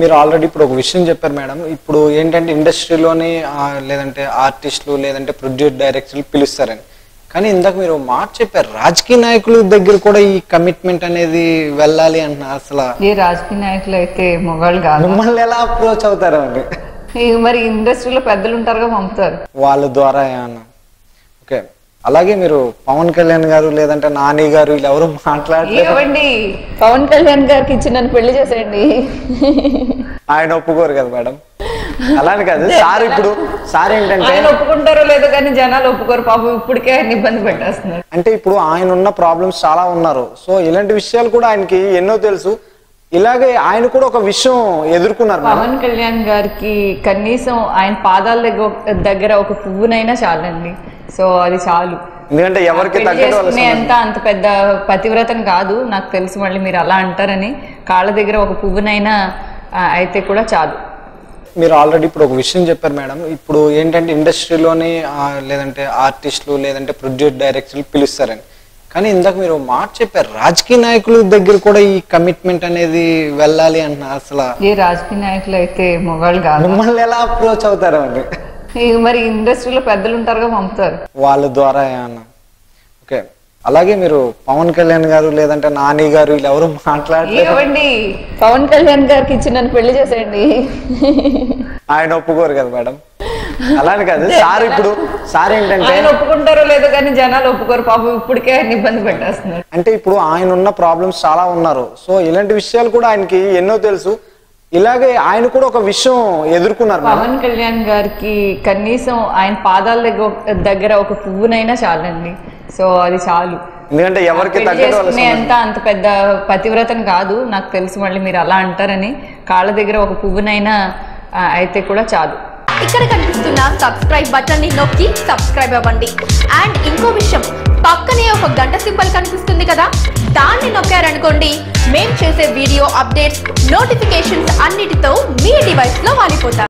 మీరు ఆల్రెడీ ఇప్పుడు ఒక విషయం చెప్పారు మేడం. ఇప్పుడు ఏంటంటే ఇండస్ట్రీలోని లేదంటే ఆర్టిస్టులు లేదంటే ప్రొడ్యూస్ డైరెక్టర్లు పిలుస్తారని. కానీ ఇందాక మీరు మాట చెప్పారు రాజకీయ నాయకుల దగ్గర కూడా ఈ కమిట్మెంట్ అనేది వెళ్ళాలి అంటున్నారు అసలు. ఏ రాజకీయ నాయకులు అయితే మొగాళ్ళు కాదు. మిమ్మల్ని ఎలా అప్రోచ్ అవుతారు అండి? మరి ఇండస్ట్రీలో పెద్దలు ఉంటారుగా పంపుతారు. వాళ్ళ ద్వారా ఏమన్నా. ఓకే. అలాగే మీరు పవన్ కళ్యాణ్ గారు లేదంటే నాని గారు వీళ్ళు ఎవరు మాట్లాడలేదు ఏమండి పవన్ కళ్యాణ్ గారికి ఇచ్చి నన్ను పెళ్ళి చేసేయండి. ఆయన ఒప్పుకోరు కదా మేడం. అలానే కాదు సార్ ఇప్పుడు సార్ ఏంటంటే ఆయన ఒప్పుకుంటారో లేదో కానీ జనాలు ఒప్పుకోరు పాపం ఇప్పటికే ఆయన ఇబ్బంది పెట్టేస్తున్నారు. అంటే ఇప్పుడు ఆయన ఉన్న ప్రాబ్లమ్స్ చాలా ఉన్నారు. సో ఇలాంటి విషయాలు కూడా ఆయనకి ఎన్నో తెలుసు. ఇలాగే ఆయన కూడా ఒక విషయం ఎదుర్కొన్నారు. పవన్ కళ్యాణ్ గారికి కనీసం ఆయన పాదాల దగ్గర దగ్గర ఒక పువ్వునైనా చాలండి. సో అది చాలు. ఎందుకంటే ఎవరికి అంత అంత పెద్ద పతివ్రతను కాదు. నాకు తెలుసు మళ్ళీ మీరు అలా అంటారని. కాళ్ళ దగ్గర ఒక పువ్వునైనా అయితే కూడా చాలు. మీరు ఆల్రెడీ ఇప్పుడు ఒక విషయం చెప్పారు మేడం. ఇప్పుడు ఏంటంటే ఇండస్ట్రీలోని లేదంటే ఆర్టిస్టులు లేదంటే ప్రొడ్యూస్ డైరెక్టర్లు పిలుస్తారని. కానీ ఇందాక మీరు మాట చెప్పారు. రాజకీయ నాయకుల దగ్గర కూడా ఈ కమిట్మెంట్ అనేది వెళ్ళాలి అంటున్నారు అసలు. ఏ రాజకీయ నాయకులు అయితే మొగాళ్ళు కాదు. మిమ్మల్ని ఎలా అప్రోచ్ అవుతారు అండి మరి ఇండస్ట్రీలో పెద్దలు ఉంటారుగా పంపుతారు. వాళ్ళ ద్వారా ఏమన్నా? ఓకే. అలాగే మీరు పవన్ కళ్యాణ్ గారు లేదంటే నాని గారు వీళ్ళు ఎవరు మాట్లాడలేదు ఏమండి పవన్ కళ్యాణ్ గారికి ఇచ్చి నన్ను పెళ్ళి చేసేయండి. ఆయన ఒప్పుకోరు కదా మేడం. అలానే కాదు సార్ ఇప్పుడు సార్ ఏంటంటే ఆయన ఒప్పుకుంటారో లేదో కానీ జనాలు ఒప్పుకోరు పాపం ఇప్పటికే ఆయన ఇబ్బంది పెట్టేస్తున్నారు. అంటే ఇప్పుడు ఆయన ఉన్న ప్రాబ్లమ్స్ చాలా ఉన్నారు. సో ఇలాంటి విషయాలు కూడా ఆయనకి ఎన్నో తెలుసు. ఇలాగే ఆయన కూడా ఒక విషయం ఎదుర్కొన్నారు. పవన్ కళ్యాణ్ గారికి కనీసం ఆయన పాదాల దగ్గర దగ్గర ఒక పువ్వునైనా చాలండి. సో అది చాలు. ఎందుకంటే ఎవరికి అంత అంత పెద్ద పతివ్రతను కాదు. నాకు తెలుసు మళ్ళీ మీరు అలా అంటారని. కాళ్ళ దగ్గర ఒక పువ్వునైనా అయితే కూడా చాలు. ఇక్కడ కనిపిస్తున్న సబ్స్క్రైబ్ బటన్ని నొక్కి సబ్స్క్రైబ్ అవ్వండి. అండ్ ఇంకో విషయం పక్కనే ఒక గంట సింబల్ కనిపిస్తుంది కదా? దాన్ని నొక్కారనుకోండి మేం చేసే వీడియో అప్డేట్స్ నోటిఫికేషన్స్ అన్నిటితో మీ డివైస్లో వాలిపోతారు